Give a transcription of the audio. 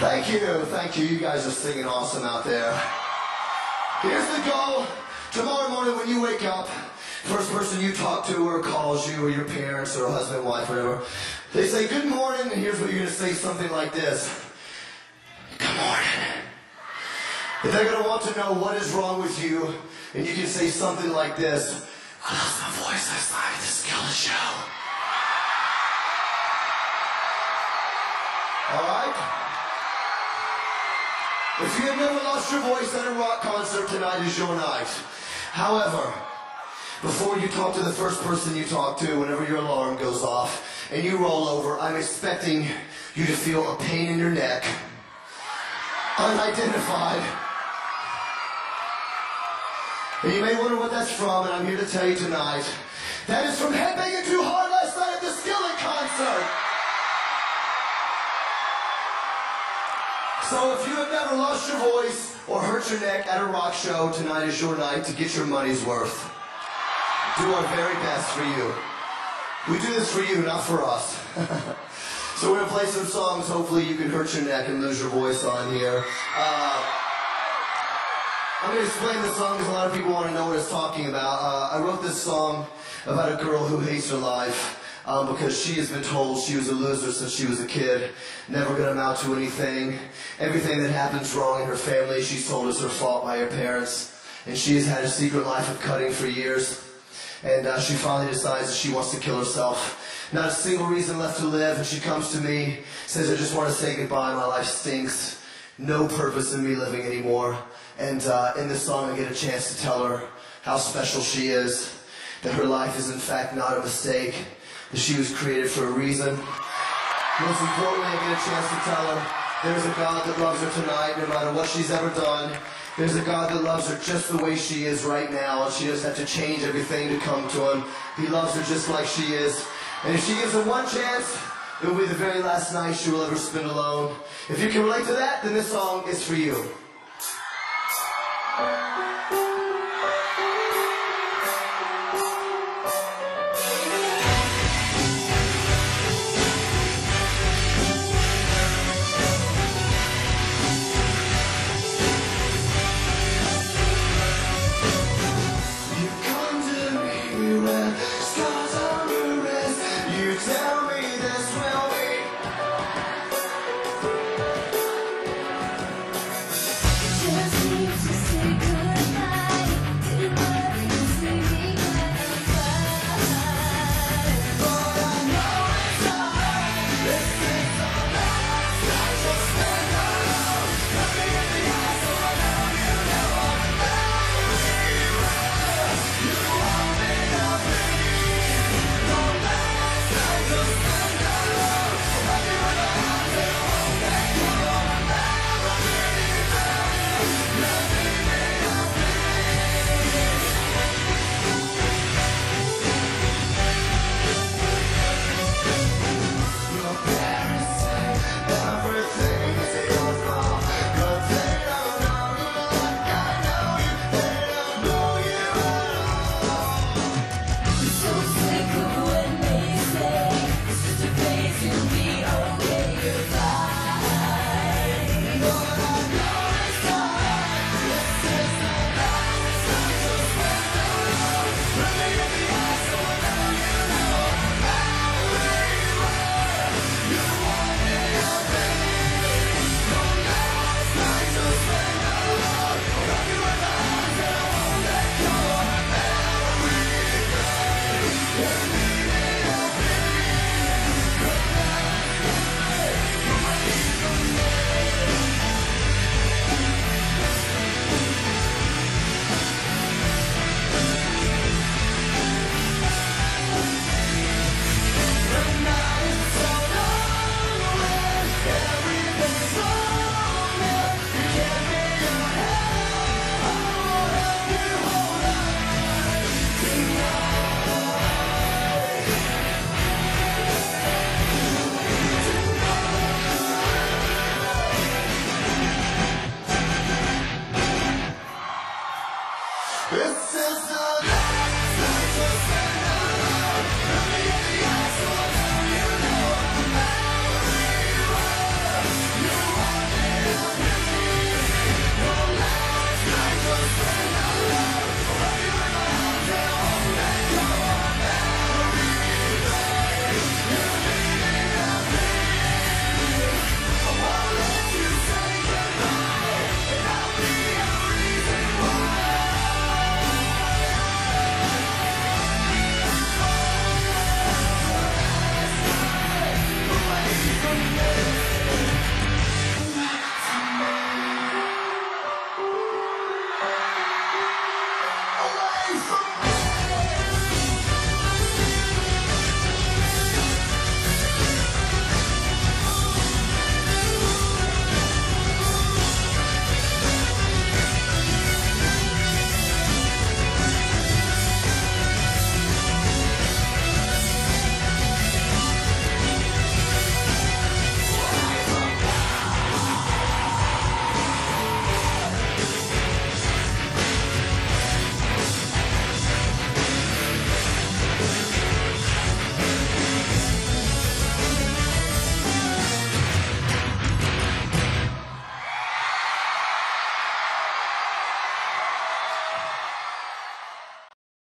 Thank you, thank you. You guys are singing awesome out there. Here's the goal. Tomorrow morning when you wake up, first person you talk to or calls you or your parents or husband, wife, whatever, they say good morning, and here's what you're gonna say, something like this. Good morning. If they're gonna want to know what is wrong with you, and you can say something like this, I lost my voice last night at the Skillet show. Alright? If you have never lost your voice at a rock concert, tonight is your night. However, before you talk to the first person you talk to, whenever your alarm goes off and you roll over, I'm expecting you to feel a pain in your neck, unidentified. And you may wonder what that's from, and I'm here to tell you tonight. That is from headbanging too hard So if you have never lost your voice or hurt your neck at a rock show, tonight is your night to get your money's worth. Do our very best for you. We do this for you, not for us. so we're gonna play some songs. Hopefully you can hurt your neck and lose your voice on here. Uh, I'm gonna explain the song because a lot of people want to know what it's talking about. Uh, I wrote this song about a girl who hates her life um, because she has been told she was a loser since she was a kid, never going to amount to anything. Everything that happens wrong in her family, she's told is her fault by her parents. And she has had a secret life of cutting for years. And uh, she finally decides that she wants to kill herself. Not a single reason left to live. And she comes to me, says, I just want to say goodbye. My life stinks. No purpose in me living anymore. And uh, in this song, I get a chance to tell her how special she is, that her life is in fact not a mistake, that she was created for a reason. Most importantly, I get a chance to tell her there's a God that loves her tonight, no matter what she's ever done. There's a God that loves her just the way she is right now, and she doesn't have to change everything to come to him. He loves her just like she is. And if she gives him one chance, it will be the very last night she will ever spend alone. If you can relate to that, then this song is for you.